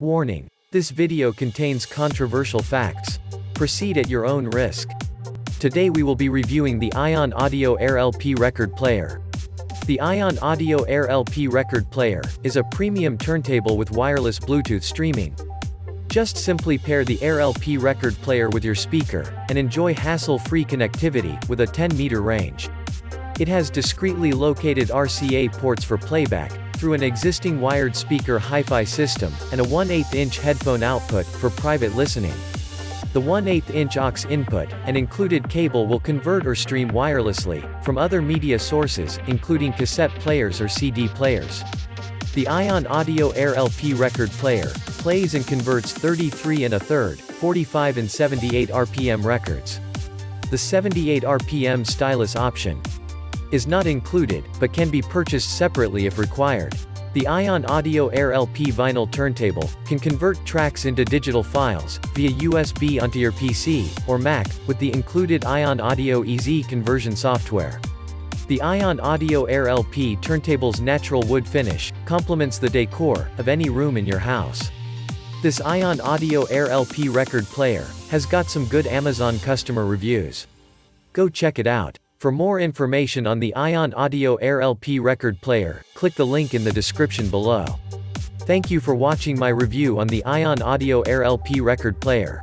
Warning. This video contains controversial facts. Proceed at your own risk. Today we will be reviewing the Ion Audio Air LP record player. The Ion Audio Air LP record player is a premium turntable with wireless Bluetooth streaming. Just simply pair the Air LP record player with your speaker, and enjoy hassle-free connectivity with a 10-meter range. It has discreetly located RCA ports for playback, through an existing wired speaker hi-fi system, and a 1/8-inch headphone output for private listening. The 1/8-inch aux input, and included cable will convert or stream wirelessly, from other media sources, including cassette players or CD players. The Ion Audio Air LP record player, plays and converts 33 and a third, 45 and 78 RPM records. The 78 RPM stylus option, is not included, but can be purchased separately if required. The Ion Audio Air LP vinyl turntable can convert tracks into digital files via USB onto your PC or Mac with the included Ion Audio EZ conversion software. The Ion Audio Air LP turntable's natural wood finish complements the decor of any room in your house. This Ion Audio Air LP record player has got some good Amazon customer reviews. Go check it out. For more information on the Ion Audio Air LP record player, click the link in the description below. Thank you for watching my review on the Ion Audio Air LP record player.